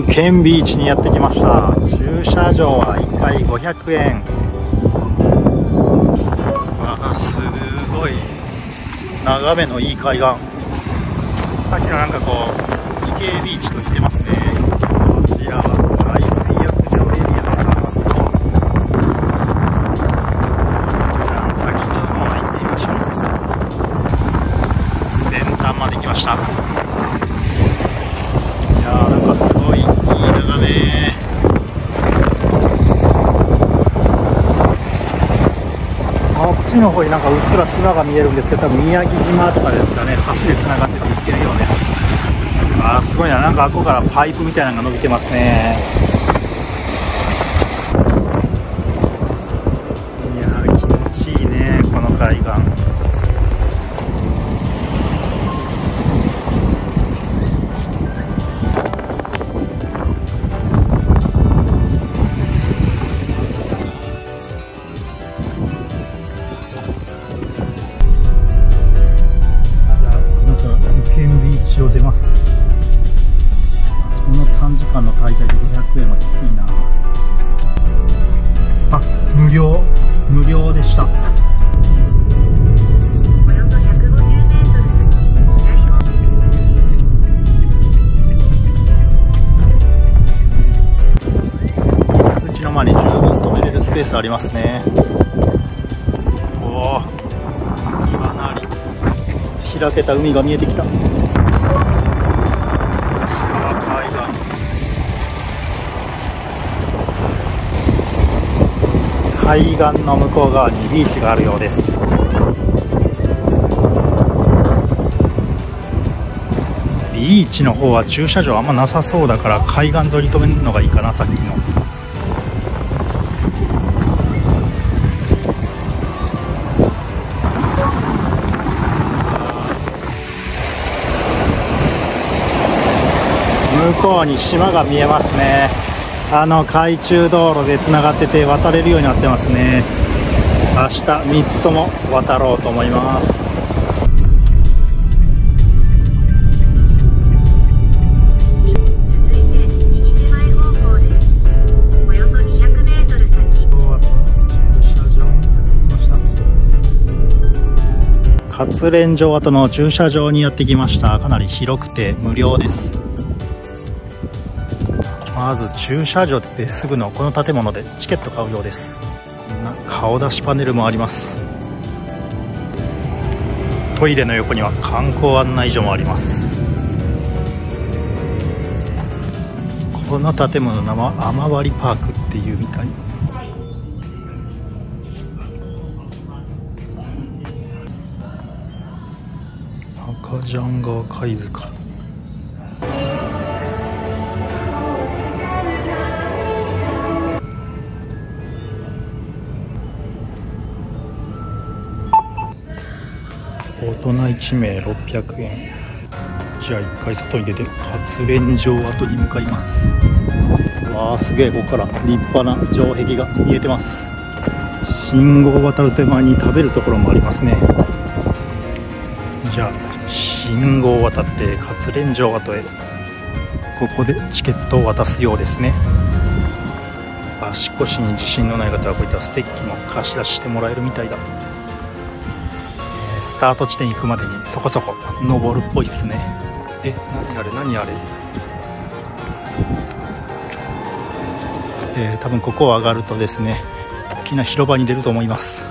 グケンビーチにやってきました駐車場は1回500円わあすごい眺めのいい海岸さっきのなんかこう池ビーチと似てますねこちらはの方になんかうっすら島が見えるんですけど多分宮城島とかですかね橋でつながってて行けるようです。あーすごいな。なんかあここからパイプみたいなのが伸びてますね。ペースありますね。おお今なり。開けた海が見えてきた。海岸海岸の向こう側にビーチがあるようです。ビーチの方は駐車場あんまなさそうだから海岸沿いに止めるのがいいかなさっきの。向こうに島が見えますね。あの海中道路でつながってて渡れるようになってますね。明日3つとも渡ろうと思います。続いて右手前方向です。およそ200メートル先、駐車場にやってきました。活連城跡の駐車場にやってきました。かなり広くて無料ですまず駐車場ですぐのこの建物でチケット買うようです。こんな顔出しパネルもあります。トイレの横には観光案内所もあります。この建物の名前雨割パークっていうみたい。赤ジャンガー貝塚大人1名600円。じゃあ一回外に出て活連城跡に向かいます。わあすげえここから立派な城壁が見えてます。信号を渡る手前に食べるところもありますね。じゃあ信号を渡って活連城跡へ。ここでチケットを渡すようですね。足腰に自信のない方はこういったステッキも貸し出ししてもらえるみたいだ、ースタート地点行くまでにそこそこ登るっぽいっすね。え何あれ何あれ？えー多分ここを上がるとですね大きな広場に出ると思います。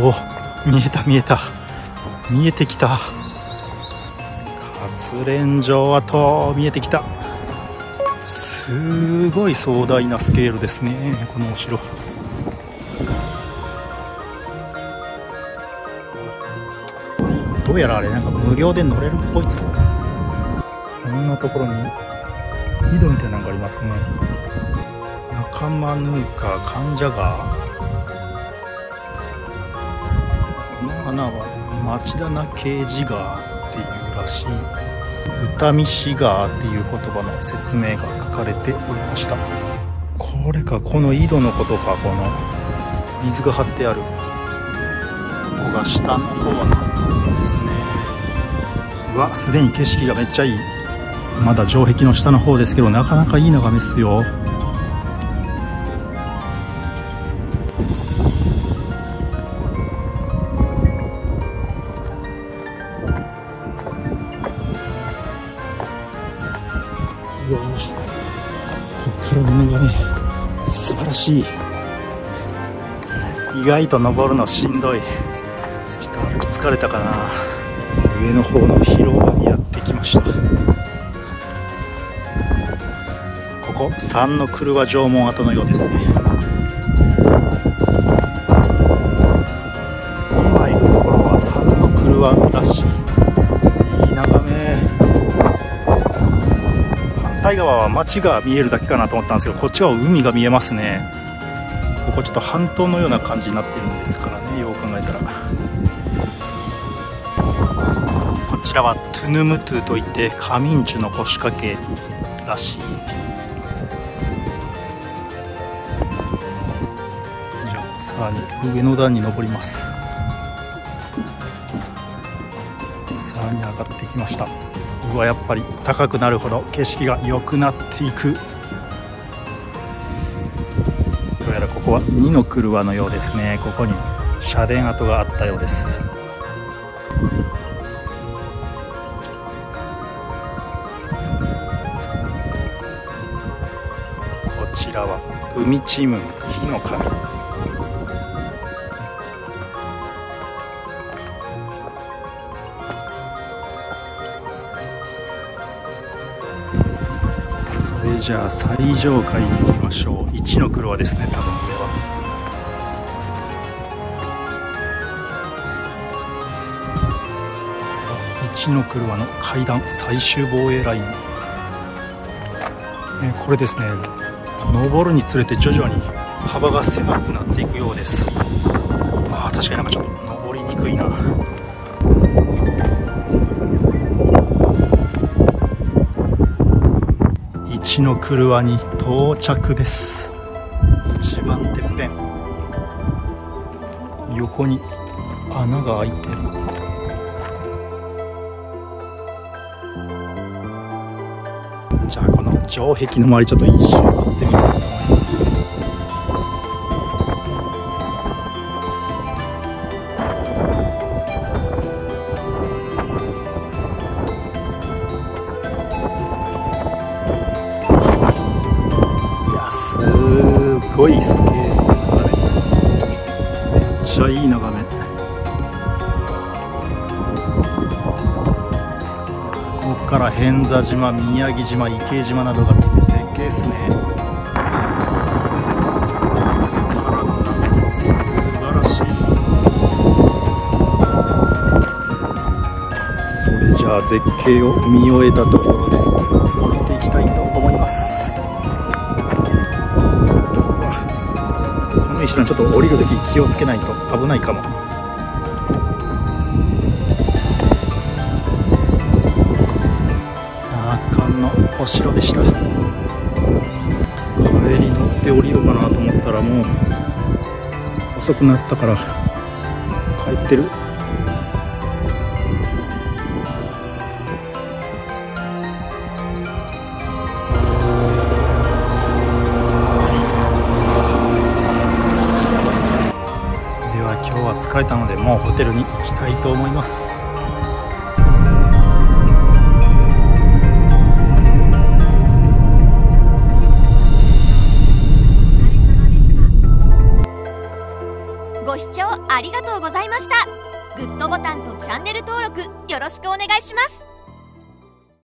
お見えた見えた。見えてきた。活連城跡見えてきた。すごい壮大なスケールですねこのお城。どうやらあれなんか無料で乗れるっぽいっすねこんなところに井戸みたいなのがありますね。仲間ヌーカー患者川この花は町田名刑事川っていうらしい。歌見市川っていう言葉の説明が書かれておりました。これかこの井戸のことかこの水が張ってある。ここが下の方なんですね。うわすでに景色がめっちゃいい。まだ城壁の下の方ですけどなかなかいい眺めっすよ。うわこっからの眺め素晴らしい。意外と登るのしんどい。疲れたかな。上の方の広場にやってきました。ここ三の車城門跡のようですね。今いるところは三の車らし。いいい眺め。反対側は街が見えるだけかなと思ったんですけどこっちは海が見えますね。ここちょっと半島のような感じになってるんですからね。ちらはトゥヌムトゥといってカミンチュの腰掛けらしい。じゃあさらに上の段に登ります。さらに上がってきました。うわやっぱり高くなるほど景色が良くなっていく。どうやらここは2の車のようですね。ここに社殿跡があったようです。海チーム火の神。それじゃあ最上階に行きましょう。1の車ですね多分。上は1の車の階段最終防衛ライン、えーこれですね。登るにつれて徐々に幅が狭くなっていくようです。あ確かになんかちょっと登りにくいな。1の車に到着です。一番てっぺん。横に穴が開いてる。城壁の周りちょっと一周撮ってみたいと思います。いやすごいスケールめっちゃいい眺め。から偏座島宮城島池江島などが見て絶景ですね。素晴らしい。それじゃあ絶景を見終えたところで降りていきたいと思います。この石段ちょっと降りるとき気をつけないと危ないかも。白でした。帰り乗って降りようかなと思ったらもう遅くなったから帰ってる。では今日は疲れたのでもうホテルに行きたいと思います。ありがとうございました。グッドボタンとチャンネル登録よろしくお願いします。